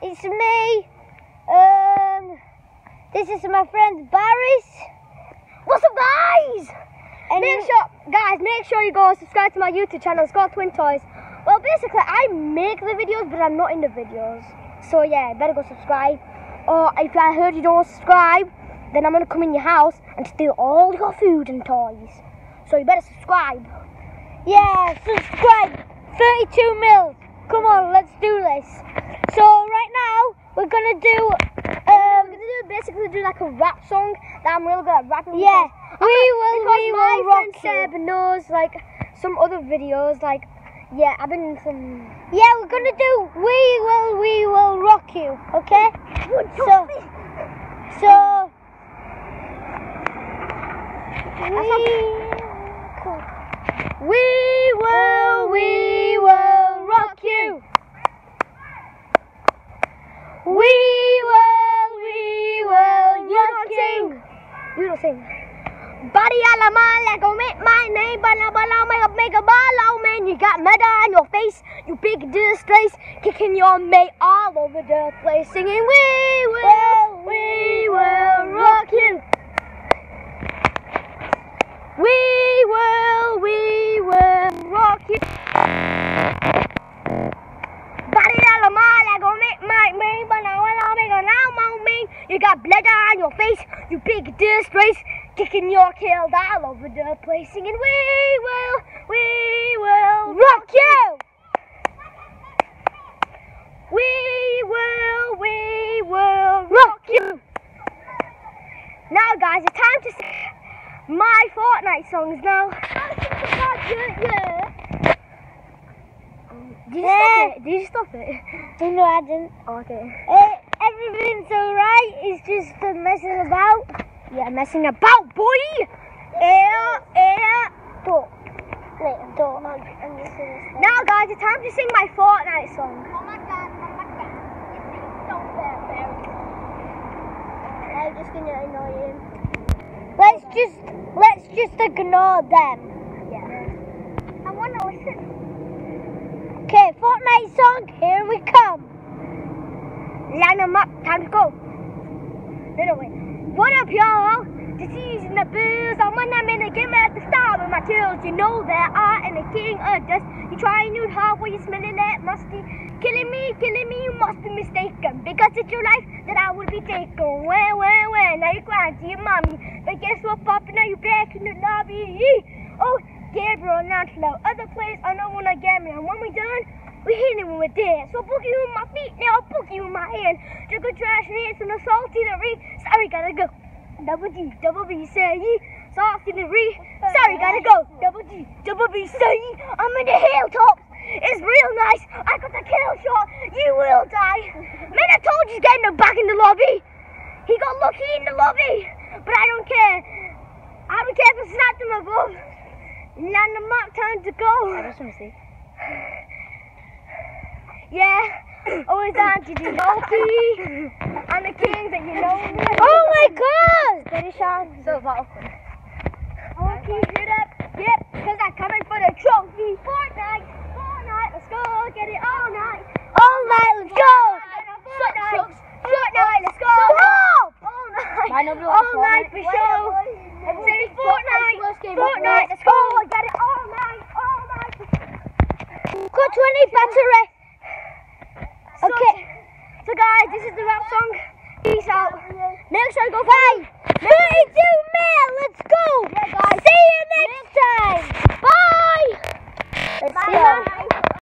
it's me. Um, this is my friend Barris. What's up, guys? And make sure, guys, make sure you go subscribe to my YouTube channel. It's called Twin Toys. Well, basically, I make the videos, but I'm not in the videos. So yeah, better go subscribe. Or if I heard you don't subscribe, then I'm gonna come in your house and steal all your food and toys. So you better subscribe. Yeah, subscribe. 32 mil. Come on, let's do this. So right now we're gonna do. Um, we're gonna do basically do like a rap song that I'm really good at rapping. Yeah, we will. Because we my will friend rock Seb you. knows like some other videos. Like, yeah, I've been in some. Yeah, we're gonna do. We will. We will rock you. Okay. So. So. We, We sing. Body a la man, go make my name, bala bala, make a make a ball, oh man. You got mud on your face, you big disgrace, kicking your mate all over the place, singing we will, we will rock you. We will, we will rock you. Body a la man, go make my name, bala bala, make a now, my man. You got blood on your face, you big disgrace, kicking your tail all over the place, singing we will, we will rock you. We will, we will rock you. Now, guys, it's time to sing my Fortnite songs now. Did you stop it? Did you stop it? No, I didn't. Okay. Eh, everything's alright. It's just uh, messing about. Yeah, messing about, boy. Yeah, yeah. Don't. Later, don't. I'm, I'm just gonna Now, guys, it's time to sing my Fortnite song. Oh my god, oh my god. I'm just gonna annoy him. Let's just let's just ignore them. Yeah. I wanna listen. Okay, Fortnite song, here we come. Line 'em up. Time to go. Wait. What up, y'all? Is in the booze. I'm when I'm in the game at the start with my kills. You know that I am the king of dust. You try and nude hard while you smelling that musty. Killing me, killing me, you must be mistaken. Because it's your life that I would be taken. When, when, when? Now you're crying to your mommy. But guess what, Papa? Now you're back in the lobby. Oh, Gabriel not loud. Other players are not get me. And when we done, we hit him with dance. So boogie with my feet, now boogie with my hand. Took a trash hands and a salty to read. Sorry, gotta go. Double G, double B, say ye. Salty to read. Sorry, gotta go. Double G, double B, say ye. I'm in the hilltops. It's real nice. I got the kill shot. You will die. Man, I told you to get in the back in the lobby. He got lucky in the lobby. But I don't care. I don't care if I snapped him above. Land the mark, time to go. just want to see. Yeah, always on to do Loki. I'm the king, but you know me. Oh my god! Steady Sean. So awkward. Okay, hit up. Yep, because I'm coming for the trophy. Fortnite, Fortnite, let's go get it all night. All night, let's go! Fortnite, Fortnite, let's go. All night, I know we all night for show. Fortnite, Fortnite, let's go. Get it all night, all night. Got 20 battery. Okay. So guys, this is the rap song. Peace out. Make sure you go bye.